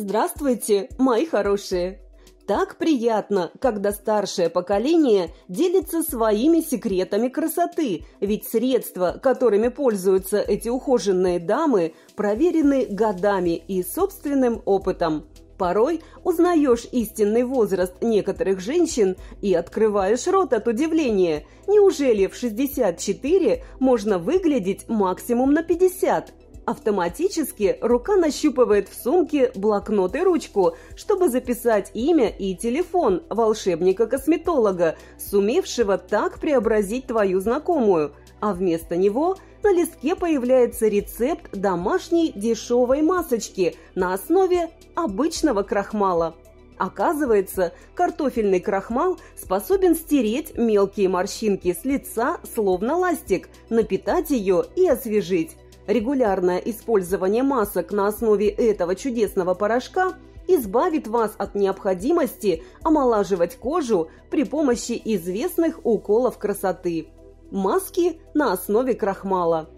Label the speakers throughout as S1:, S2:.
S1: Здравствуйте, мои хорошие! Так приятно, когда старшее поколение делится своими секретами красоты, ведь средства, которыми пользуются эти ухоженные дамы, проверены годами и собственным опытом. Порой узнаешь истинный возраст некоторых женщин и открываешь рот от удивления. Неужели в 64 можно выглядеть максимум на 50? Автоматически рука нащупывает в сумке блокнот и ручку, чтобы записать имя и телефон волшебника-косметолога, сумевшего так преобразить твою знакомую, а вместо него на листке появляется рецепт домашней дешевой масочки на основе обычного крахмала. Оказывается, картофельный крахмал способен стереть мелкие морщинки с лица, словно ластик, напитать ее и освежить. Регулярное использование масок на основе этого чудесного порошка избавит вас от необходимости омолаживать кожу при помощи известных уколов красоты. Маски на основе крахмала.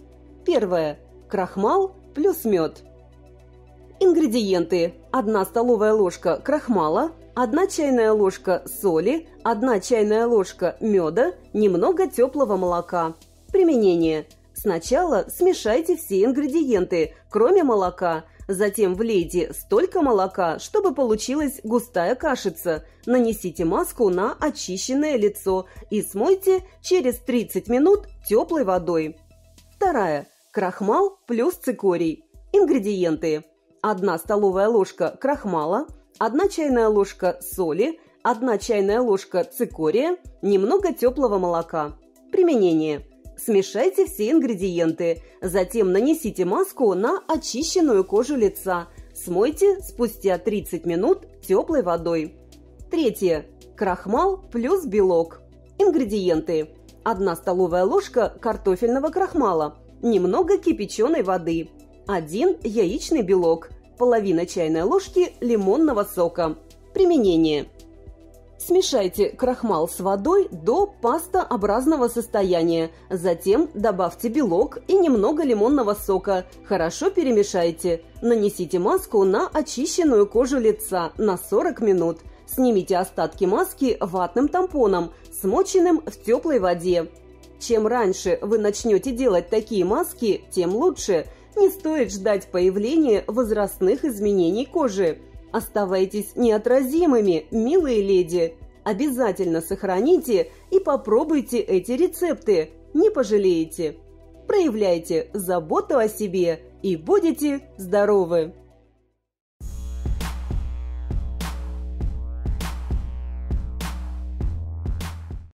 S1: Первое. Крахмал плюс мед. Ингредиенты. 1 столовая ложка крахмала, 1 чайная ложка соли, 1 чайная ложка меда, немного теплого молока. Применение. Сначала смешайте все ингредиенты, кроме молока. Затем влейте столько молока, чтобы получилась густая кашица. Нанесите маску на очищенное лицо и смойте через 30 минут теплой водой. Вторая. Крахмал плюс цикорий. Ингредиенты. 1 столовая ложка крахмала, 1 чайная ложка соли, 1 чайная ложка цикория, немного теплого молока. Применение. Смешайте все ингредиенты. Затем нанесите маску на очищенную кожу лица. Смойте спустя 30 минут теплой водой. Третье. Крахмал плюс белок. Ингредиенты. 1 столовая ложка картофельного крахмала. Немного кипяченой воды. 1 яичный белок. Половина чайной ложки лимонного сока. Применение. Смешайте крахмал с водой до пастообразного состояния. Затем добавьте белок и немного лимонного сока. Хорошо перемешайте. Нанесите маску на очищенную кожу лица на 40 минут. Снимите остатки маски ватным тампоном, смоченным в теплой воде. Чем раньше вы начнете делать такие маски, тем лучше. Не стоит ждать появления возрастных изменений кожи. Оставайтесь неотразимыми, милые леди. Обязательно сохраните и попробуйте эти рецепты. Не пожалеете. Проявляйте заботу о себе и будете здоровы!